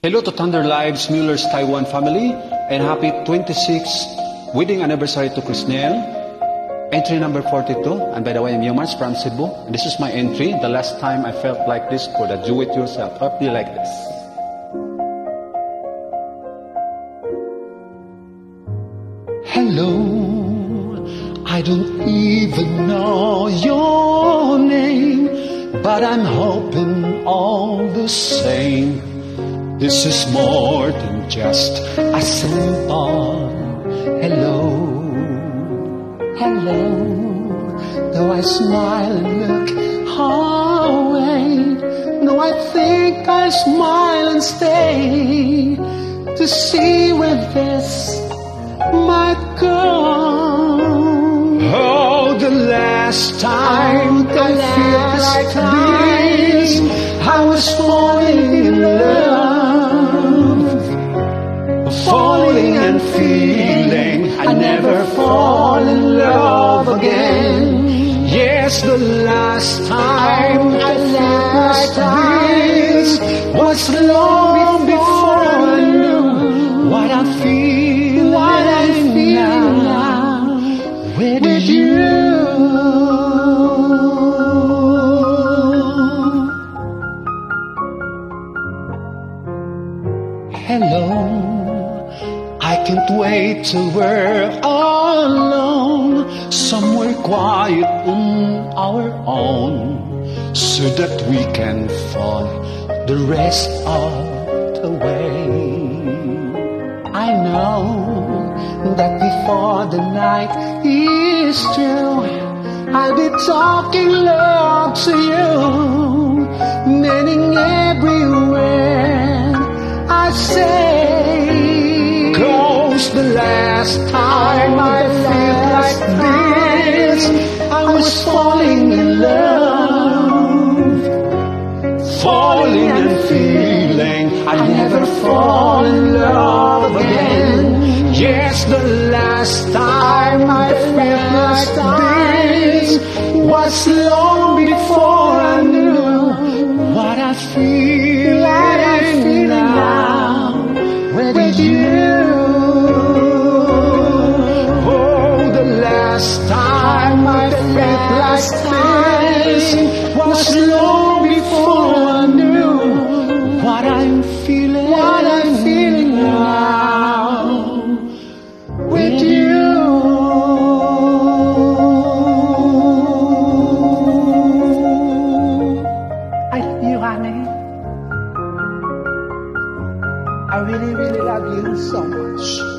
Hello to Thunder Lives Muller's Taiwan family and happy 26th wedding anniversary to Chrisnell. Entry number 42. And by the way, I'm Yumarz from Cebu. This is my entry. The last time I felt like this for the do it yourself. Hope you like this. Hello, I don't even know your name, but I'm hoping all the same. This is more than just a simple hello. Hello, though I smile and look away. No, I think I smile and stay to see where this might go. Oh, the last time the I last like this, Yes, the last time I like this was long before I knew what I feel, what I feel now. with you. Hello, I can't wait till we're alone, somewhere quiet on our own, so that we can fall the rest of the way. I know that before the night is through, I'll be talking love to you, meaning everywhere I say. Close the last time I feeling I never fall in love again. Yes, the last time I felt like this was long before I knew what I feel. What I feel now with you. Oh, the last time I felt like this was long before I really, really love you so much.